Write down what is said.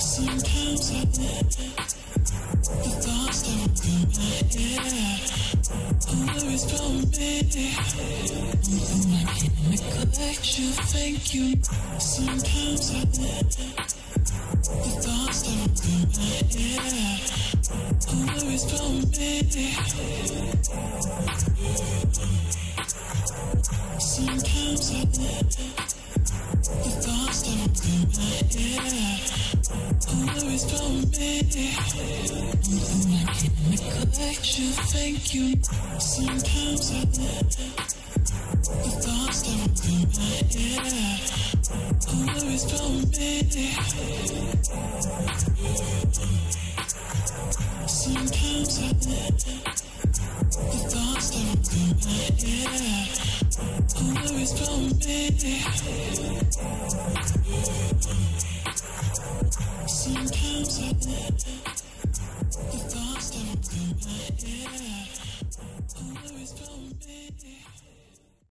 Sometimes I that let the thoughts choke my head. Always pulling me. Sometimes I let the thoughts choke my head. Worries about me. Thank you. Sometimes I the thoughts my head. About me. Sometimes I the thoughts my head. About me. The bombs don't. Always blow me.